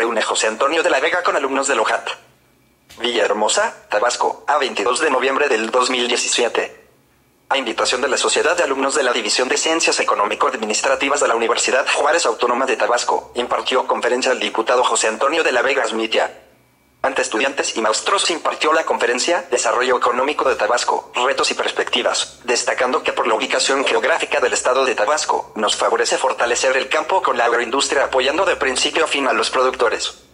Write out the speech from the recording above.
reúne José Antonio de la Vega con alumnos de Lojat. Villahermosa, Tabasco, a 22 de noviembre del 2017. A invitación de la Sociedad de Alumnos de la División de Ciencias Económico-Administrativas de la Universidad Juárez Autónoma de Tabasco, impartió conferencia el diputado José Antonio de la Vega Smitia. Ante estudiantes y maestros impartió la conferencia Desarrollo Económico de Tabasco, Retos y Perspectivas, destacando que por la ubicación geográfica del estado de Tabasco, nos favorece fortalecer el campo con la agroindustria apoyando de principio a fin a los productores.